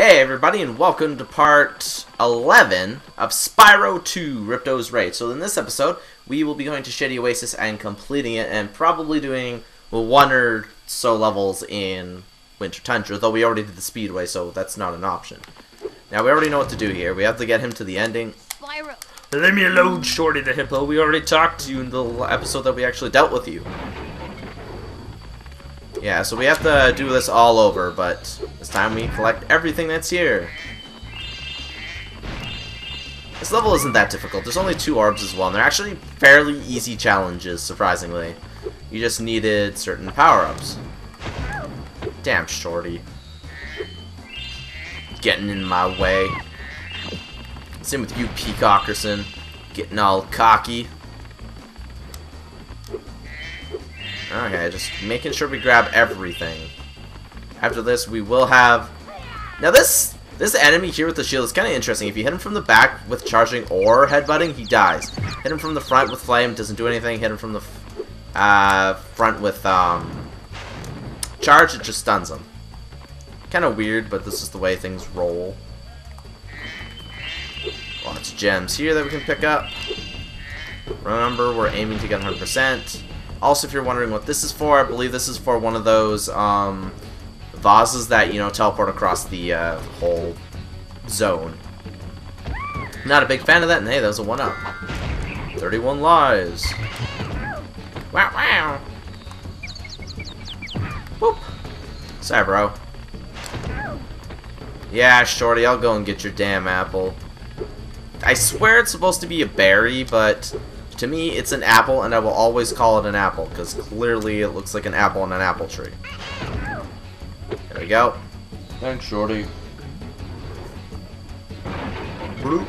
Hey everybody and welcome to part 11 of Spyro 2 Ripto's Rage. So in this episode, we will be going to Shady Oasis and completing it and probably doing one or so levels in Winter Tundra, though we already did the Speedway, so that's not an option. Now we already know what to do here. We have to get him to the ending. Spyro. Leave me alone, Shorty the Hippo. We already talked to you in the episode that we actually dealt with you. Yeah, so we have to do this all over, but this time we collect everything that's here. This level isn't that difficult. There's only two orbs as well, and they're actually fairly easy challenges, surprisingly. You just needed certain power-ups. Damn, Shorty. Getting in my way. Same with you, Peacockerson. Getting all cocky. Okay, just making sure we grab everything. After this, we will have... Now this this enemy here with the shield is kind of interesting. If you hit him from the back with charging or headbutting, he dies. Hit him from the front with flame, doesn't do anything. Hit him from the uh, front with um, charge, it just stuns him. Kind of weird, but this is the way things roll. Lots of gems here that we can pick up. Remember, we're aiming to get 100%. Also, if you're wondering what this is for, I believe this is for one of those um, vases that, you know, teleport across the uh, whole zone. Not a big fan of that, and hey, that was a 1-up. 31 lives. Wow, wow. Whoop. Sorry, bro. Yeah, Shorty, I'll go and get your damn apple. I swear it's supposed to be a berry, but to me, it's an apple, and I will always call it an apple, because clearly it looks like an apple on an apple tree. There we go. Thanks, Shorty. Bloop.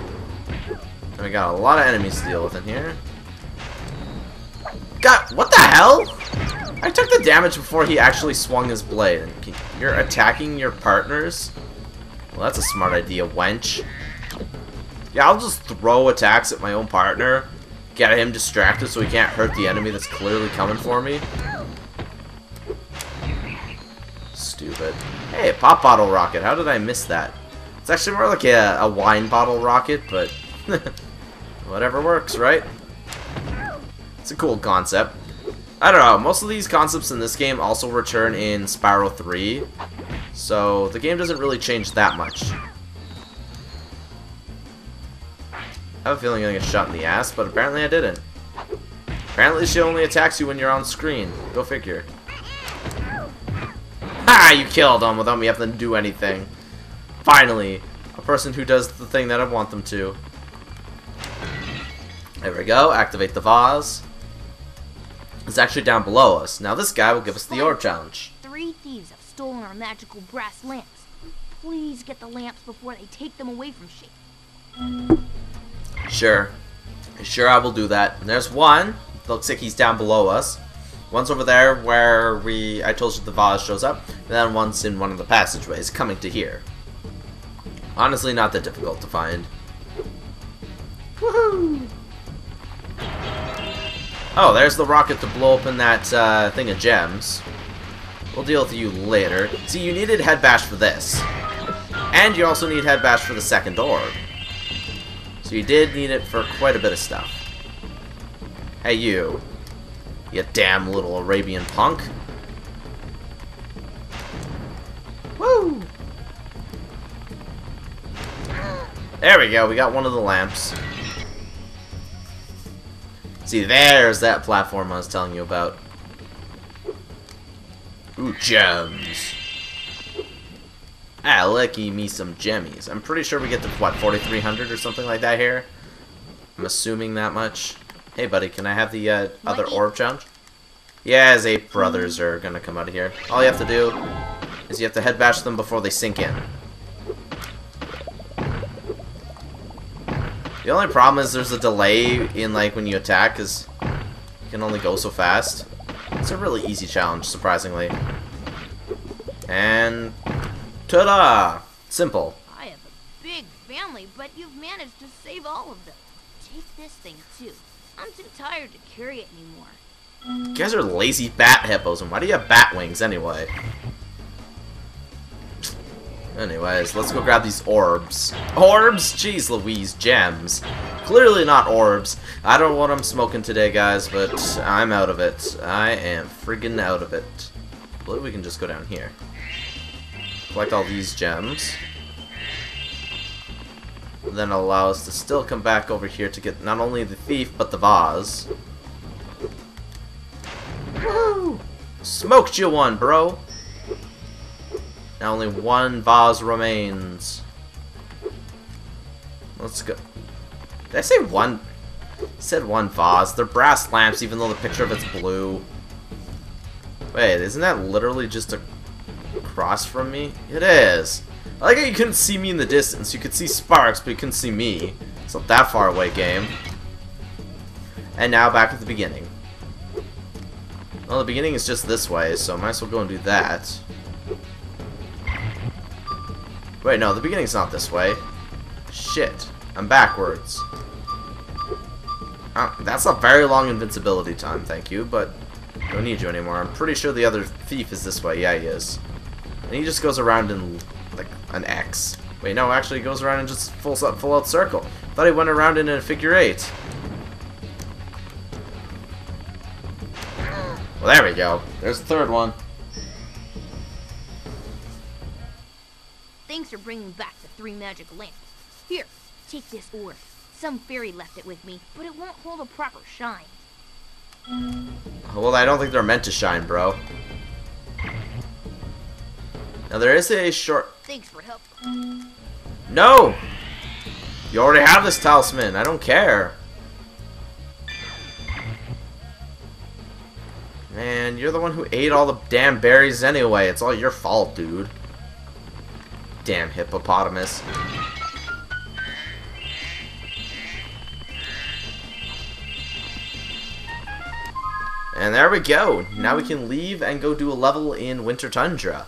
And we got a lot of enemies to deal with in here. God, what the hell? I took the damage before he actually swung his blade. You're attacking your partners? Well, that's a smart idea, wench. Yeah, I'll just throw attacks at my own partner get him distracted so he can't hurt the enemy that's clearly coming for me. Stupid. Hey, pop bottle rocket. How did I miss that? It's actually more like a, a wine bottle rocket, but whatever works, right? It's a cool concept. I don't know, most of these concepts in this game also return in Spyro 3, so the game doesn't really change that much. I have a feeling gonna get shot in the ass, but apparently I didn't. Apparently she only attacks you when you're on screen. Go figure. Ha! You killed them without me having to do anything. Finally, a person who does the thing that I want them to. There we go. Activate the vase. It's actually down below us. Now this guy will give us the orb challenge. Three thieves have stolen our magical brass lamps. Please get the lamps before they take them away from Shade. Sure. Sure, I will do that. there's one. Looks like he's down below us. One's over there where we I told you the vase shows up. And then one's in one of the passageways coming to here. Honestly, not that difficult to find. Woohoo! Oh, there's the rocket to blow open that uh, thing of gems. We'll deal with you later. See, you needed Head Bash for this. And you also need Head Bash for the second orb. So you did need it for quite a bit of stuff. Hey you. You damn little Arabian punk. Woo! There we go, we got one of the lamps. See, there's that platform I was telling you about. Ooh, gems. Ah, lucky me some jemmies. I'm pretty sure we get to, what, 4,300 or something like that here? I'm assuming that much. Hey, buddy, can I have the uh, other orb challenge? Yeah, his eight brothers are gonna come out of here. All you have to do is you have to head bash them before they sink in. The only problem is there's a delay in, like, when you attack, because you can only go so fast. It's a really easy challenge, surprisingly. And Ta-da! Simple. I have a big family, but you've managed to save all of them. Take this thing, too. I'm too tired to carry it anymore. You guys are lazy bat hippos, and why do you have bat wings anyway? Anyways, let's go grab these orbs. Orbs? Jeez Louise, gems. Clearly not orbs. I don't know what I'm smoking today, guys, but I'm out of it. I am friggin' out of it. I believe we can just go down here. Collect all these gems. Then allow us to still come back over here to get not only the thief, but the vase. Smoked you one, bro! Now only one vase remains. Let's go. Did I say one? I said one vase. They're brass lamps, even though the picture of it's blue. Wait, isn't that literally just across from me? It is. I like how you couldn't see me in the distance. You could see sparks, but you couldn't see me. It's not that far away, game. And now back at the beginning. Well, the beginning is just this way, so I might as well go and do that. Wait, no, the beginning's not this way. Shit. I'm backwards. Uh, that's a very long invincibility time, thank you, but don't need you anymore. I'm pretty sure the other thief is this way. Yeah, he is. And he just goes around in, like, an X. Wait, no, actually he goes around in just full, up, full out circle. thought he went around in a figure eight. Well, there we go. There's the third one. Thanks for bringing back the three magic lamps. Here, take this orb. Some fairy left it with me, but it won't hold a proper shine. Well, I don't think they're meant to shine, bro. Now, there is a short... Thanks for help. No! You already have this talisman. I don't care. Man, you're the one who ate all the damn berries anyway. It's all your fault, dude. Damn hippopotamus. And there we go. Now we can leave and go do a level in Winter Tundra.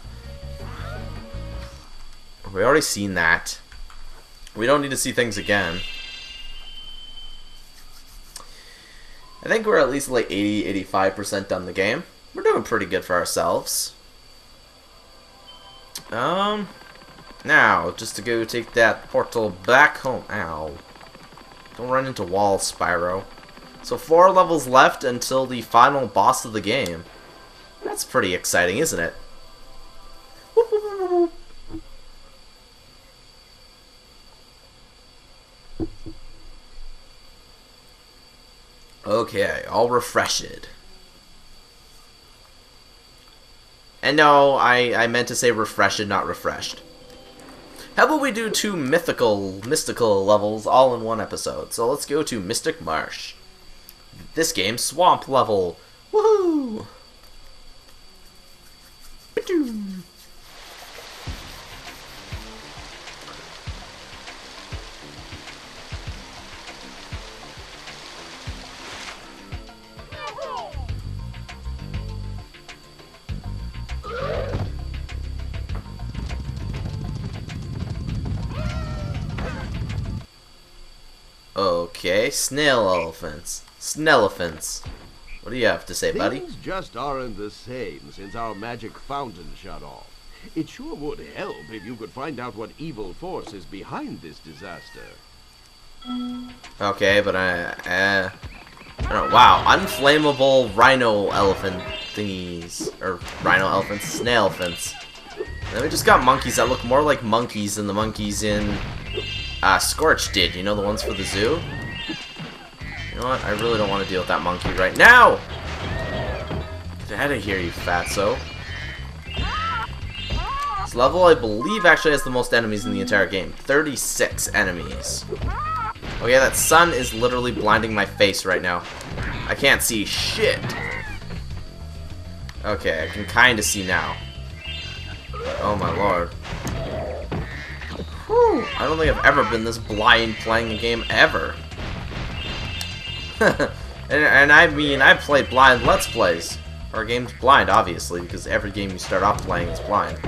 We already seen that. We don't need to see things again. I think we're at least like 80-85% done the game. We're doing pretty good for ourselves. Um, now, just to go take that portal back home. Ow. Don't run into walls, Spyro. So four levels left until the final boss of the game. That's pretty exciting, isn't it? Okay, all refreshed. And no, I, I meant to say refreshed, not refreshed. How about we do two mythical, mystical levels all in one episode? So let's go to Mystic Marsh. This game, Swamp level. Woohoo! Okay, snail elephants. Snelephants. What do you have to say, buddy? Things just aren't the same since our magic fountain shut off. It sure would help if you could find out what evil force is behind this disaster. Okay, but I, uh, I don't know. Wow, unflammable rhino elephant thingies, or rhino elephants, snail elephants. And then we just got monkeys that look more like monkeys than the monkeys in uh, Scorch did. You know, the ones for the zoo? You know what? I really don't want to deal with that monkey right now! Get out of here, you fatso. This level, I believe, actually has the most enemies in the entire game. 36 enemies. Oh yeah, that sun is literally blinding my face right now. I can't see shit. Okay, I can kind of see now. Oh my lord. Whew, I don't think I've ever been this blind playing a game ever. and, and I mean, I play blind Let's Plays. Our game's blind, obviously, because every game you start off playing is blind.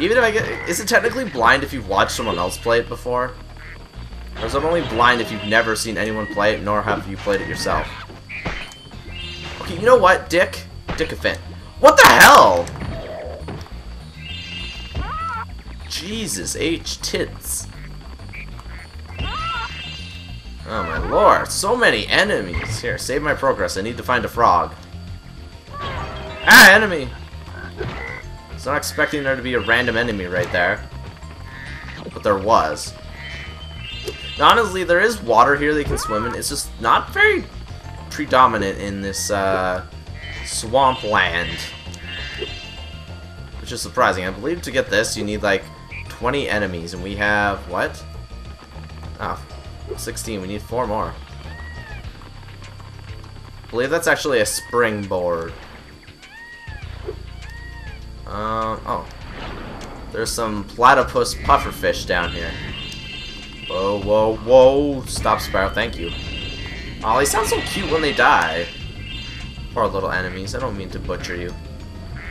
Even if I get... Is it technically blind if you've watched someone else play it before? Or is it only blind if you've never seen anyone play it, nor have you played it yourself? Okay, you know what, Dick? Dick Dickafin. What the hell? Jesus H tits. Oh my lord, so many enemies. Here, save my progress. I need to find a frog. Ah, enemy! I was not expecting there to be a random enemy right there. But there was. Now, honestly, there is water here they can swim in. It's just not very predominant in this uh, swamp land. Which is surprising. I believe to get this, you need like 20 enemies, and we have, what? Oh, 16. We need four more. I believe that's actually a springboard. Um, oh. There's some platypus pufferfish down here. Whoa, whoa, whoa. Stop, Sparrow. Thank you. Oh, they sound so cute when they die. Poor little enemies. I don't mean to butcher you.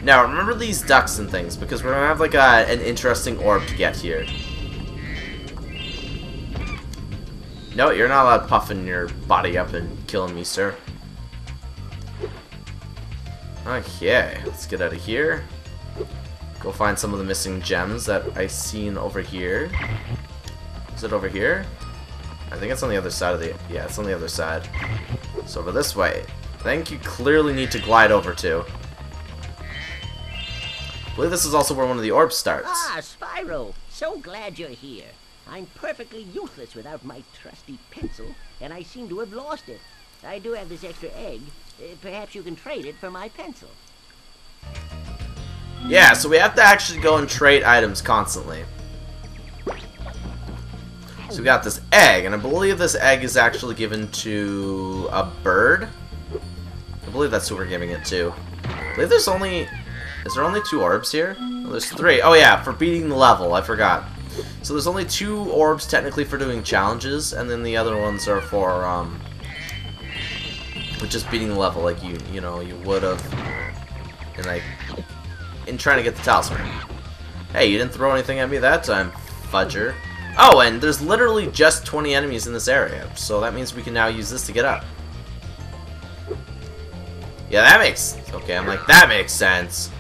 Now, remember these ducks and things, because we're to have, like, a, an interesting orb to get here. No, you're not allowed puffing your body up and killing me, sir. Okay, let's get out of here. Go find some of the missing gems that I seen over here. Is it over here? I think it's on the other side of the... Yeah, it's on the other side. So over this way. I think you clearly need to glide over to. I believe this is also where one of the orbs starts. Ah, Spyro! So glad you're here. I'm perfectly useless without my trusty pencil, and I seem to have lost it. I do have this extra egg. Uh, perhaps you can trade it for my pencil. Yeah, so we have to actually go and trade items constantly. So we got this egg, and I believe this egg is actually given to a bird. I believe that's who we're giving it to. I believe there's only... Is there only two orbs here? Oh, there's three. Oh yeah, for beating the level. I forgot. So there's only two orbs technically for doing challenges, and then the other ones are for, um... Just beating the level like you, you know, you would have in like in trying to get the talisman. Hey, you didn't throw anything at me that time, fudger. Oh, and there's literally just 20 enemies in this area, so that means we can now use this to get up. Yeah, that makes... Okay, I'm like, that makes sense.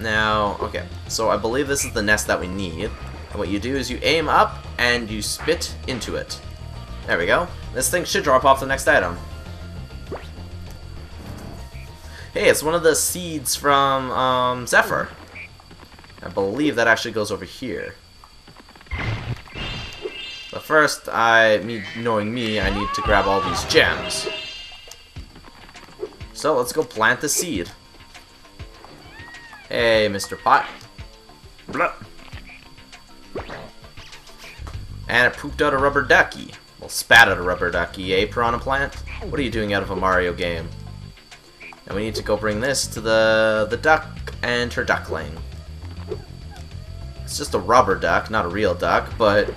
Now, okay, so I believe this is the nest that we need. And what you do is you aim up, and you spit into it. There we go. This thing should drop off the next item. Hey, it's one of the seeds from um, Zephyr. I believe that actually goes over here. But first, I, me knowing me, I need to grab all these gems. So let's go plant the seed. Hey, Mr. Pot. Blah. And it pooped out a rubber ducky. Well, spat out a rubber ducky, eh, Piranha Plant? What are you doing out of a Mario game? And we need to go bring this to the the duck and her duckling. It's just a rubber duck, not a real duck, but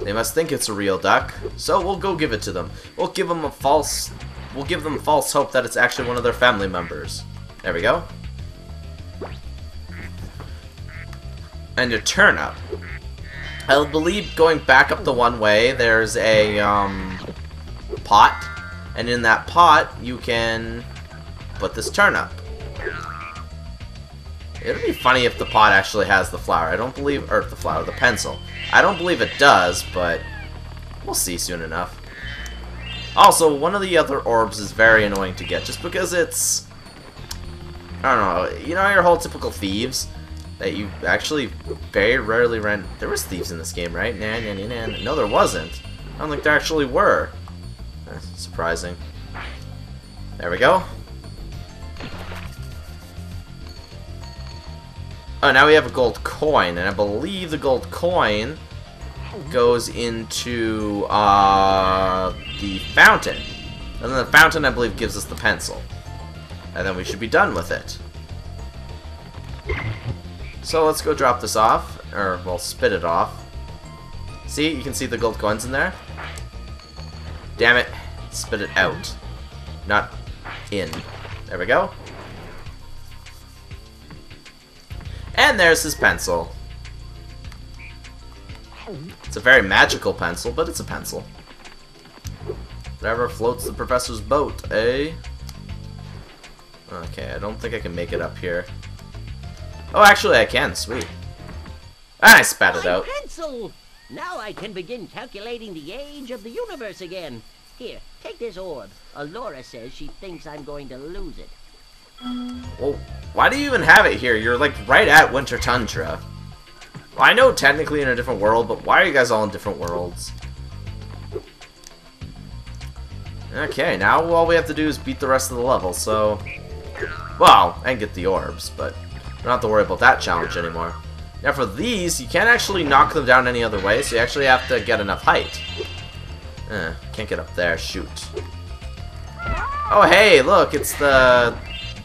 they must think it's a real duck. So we'll go give it to them. We'll give them a false we'll give them false hope that it's actually one of their family members. There we go. And a turnip. I believe going back up the one way, there's a um, pot, and in that pot you can put this turnip. It'd be funny if the pot actually has the flower. I don't believe, or the flower, the pencil. I don't believe it does, but we'll see soon enough. Also, one of the other orbs is very annoying to get, just because it's... I don't know, you know your whole typical thieves? That you actually very rarely ran... There was thieves in this game, right? Nah, nah, nah, nah. No, there wasn't. I don't think there actually were. That's surprising. There we go. Oh, now we have a gold coin, and I believe the gold coin goes into uh, the fountain. And then the fountain, I believe, gives us the pencil. And then we should be done with it. So let's go drop this off, or, well, spit it off. See, you can see the gold coins in there. Damn it, spit it out. Not in. There we go. And there's his pencil. It's a very magical pencil, but it's a pencil. Whatever floats the professor's boat, eh? Okay, I don't think I can make it up here. Oh, actually I can, sweet. I spat it My out. pencil! Now I can begin calculating the age of the universe again. Here, take this orb. Elora says she thinks I'm going to lose it. Well, why do you even have it here? You're like right at Winter Tundra. Well, I know technically in a different world, but why are you guys all in different worlds? Okay, now all we have to do is beat the rest of the level, so... Well, and get the orbs, but don't have to worry about that challenge anymore. Now for these, you can't actually knock them down any other way, so you actually have to get enough height. Eh, can't get up there, shoot. Oh hey, look, it's the...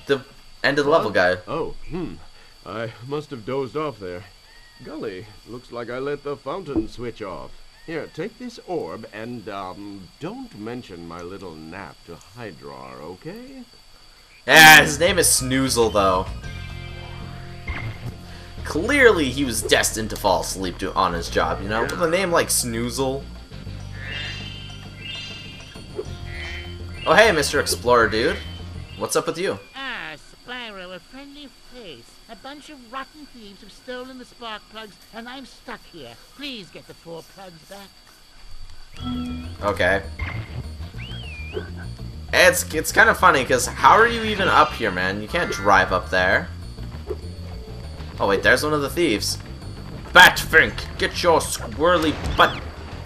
the end of the level guy. Oh, hmm. I must have dozed off there. Golly, looks like I let the fountain switch off. Here, take this orb and, um, don't mention my little nap to Hydrar, okay? Yeah, his name is Snoozle, though. Clearly, he was destined to fall asleep to, on his job, you know? With a name like Snoozle. Oh, hey, Mr. Explorer dude. What's up with you? Ah, Spyro, a friendly face. A bunch of rotten thieves have stolen the spark plugs, and I'm stuck here. Please get the four plugs back. Okay. It's it's kind of funny because how are you even up here, man? You can't drive up there. Oh wait, there's one of the thieves. Batfink, get your squirrely butt.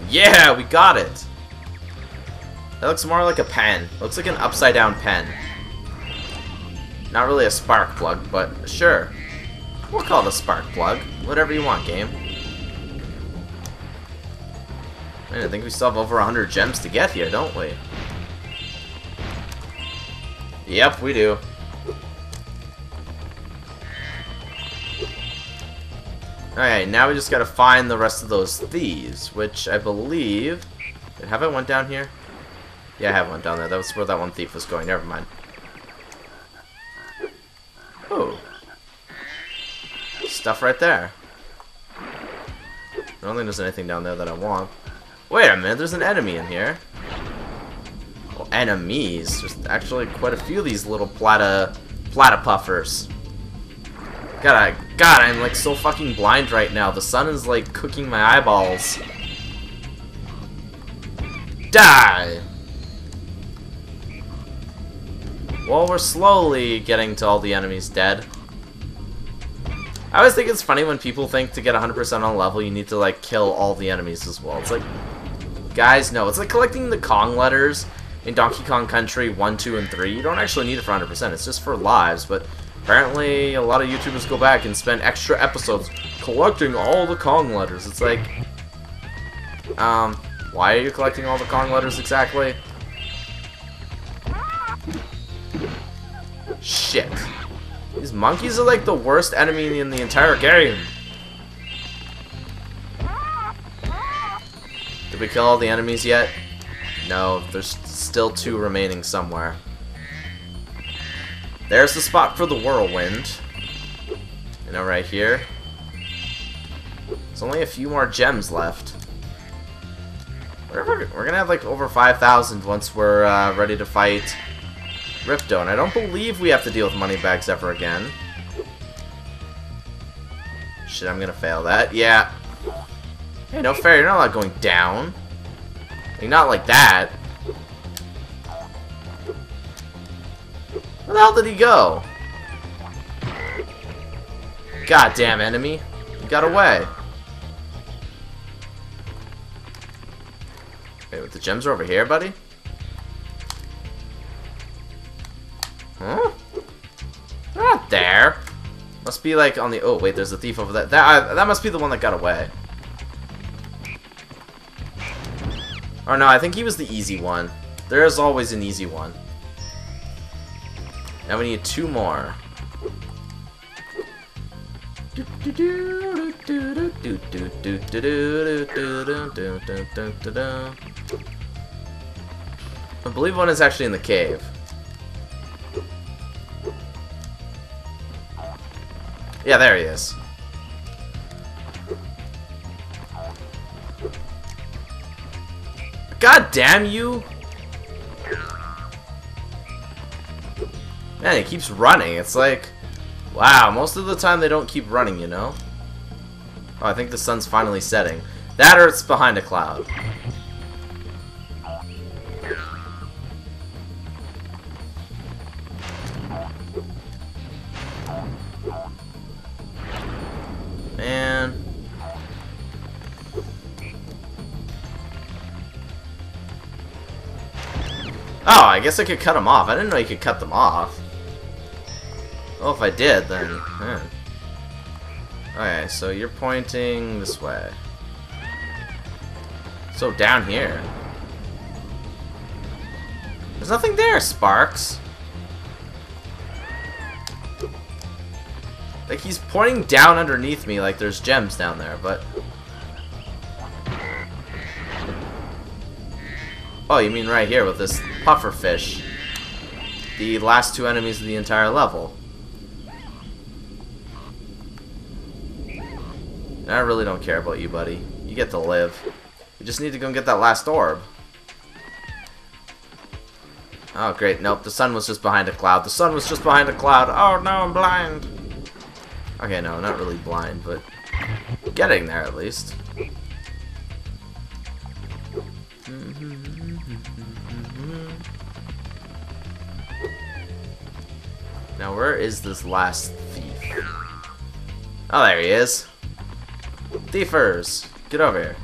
Yeah, we got it. That looks more like a pen. Looks like an upside down pen. Not really a spark plug, but sure. We'll call it a spark plug. Whatever you want, game. Man, I think we still have over 100 gems to get here, don't we? Yep, we do. Alright, now we just gotta find the rest of those thieves, which I believe... Have I went down here? Yeah, I have one down there. That was where that one thief was going. Never mind. Oh. Stuff right there. I don't think there's anything down there that I want. Wait a minute, there's an enemy in here. Well, enemies. There's actually quite a few of these little plata platypuffers. God, I, God, I'm like so fucking blind right now. The sun is like cooking my eyeballs. Die! Well, we're slowly getting to all the enemies dead. I always think it's funny when people think to get 100% on a level, you need to, like, kill all the enemies as well. It's like, guys, no. It's like collecting the Kong letters in Donkey Kong Country 1, 2, and 3. You don't actually need it for 100%. It's just for lives, but apparently a lot of YouTubers go back and spend extra episodes collecting all the Kong letters. It's like, um, why are you collecting all the Kong letters exactly? Shit. These monkeys are like the worst enemy in the entire game. Did we kill all the enemies yet? No, there's still two remaining somewhere. There's the spot for the whirlwind. You know, right here. There's only a few more gems left. We're, we're gonna have like over 5,000 once we're uh, ready to fight Ripto, and I don't believe we have to deal with Moneybags ever again. Shit, I'm gonna fail that. Yeah. Hey, no fair, you're not allowed going down. Like, not like that. Where the hell did he go? Goddamn enemy. You got away. Wait, but the gems are over here, buddy? Huh? They're not there. Must be like on the. Oh wait, there's a thief over there. That that must be the one that got away. Or no, I think he was the easy one. There is always an easy one. Now we need two more. I believe one is actually in the cave. Yeah, there he is. God damn you! Man, he keeps running. It's like, wow, most of the time they don't keep running, you know? Oh, I think the sun's finally setting. That or it's behind a cloud. Man. Oh, I guess I could cut them off. I didn't know you could cut them off. Well, if I did, then... Hmm. Okay, so you're pointing this way. So down here. There's nothing there, Sparx. Like, he's pointing down underneath me like there's gems down there, but... Oh, you mean right here with this puffer fish. The last two enemies of the entire level. I really don't care about you, buddy. You get to live. We just need to go and get that last orb. Oh, great. Nope, the sun was just behind a cloud. The sun was just behind a cloud. Oh, no, I'm blind. Okay, no, not really blind, but getting there at least. Now, where is this last thief? Oh, there he is. Thiefers, get over here.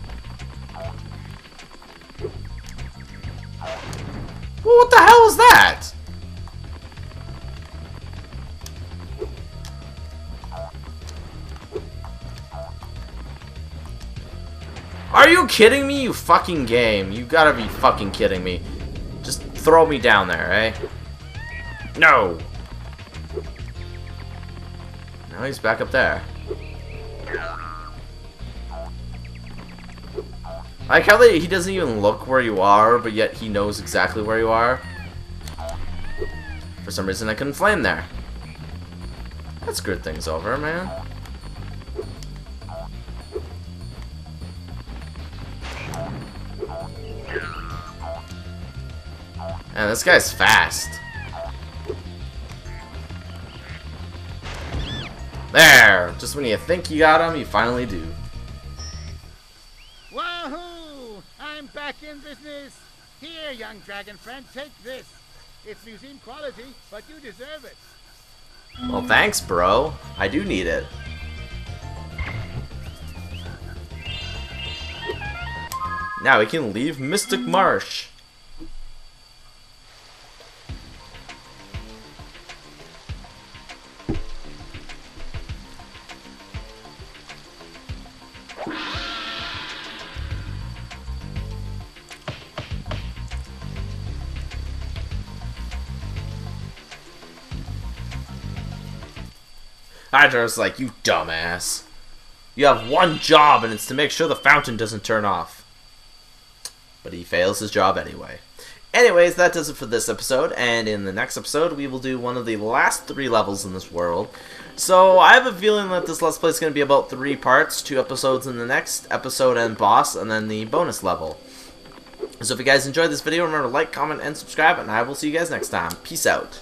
Well, what the hell is that? Are you kidding me, you fucking game? You gotta be fucking kidding me. Just throw me down there, eh? No! Now he's back up there. I like how he doesn't even look where you are, but yet he knows exactly where you are. For some reason I couldn't flame there. That screwed things over, man. Man, this guy's fast. There! Just when you think you got him, you finally do. Back in business. Here, young dragon friend, take this. It's museum quality, but you deserve it. Well, thanks, bro. I do need it. Now we can leave Mystic Marsh. Hydra's like, you dumbass. You have one job, and it's to make sure the fountain doesn't turn off. But he fails his job anyway. Anyways, that does it for this episode, and in the next episode, we will do one of the last three levels in this world. So, I have a feeling that this Let's Play is going to be about three parts, two episodes in the next episode and boss, and then the bonus level. So if you guys enjoyed this video, remember to like, comment, and subscribe, and I will see you guys next time. Peace out.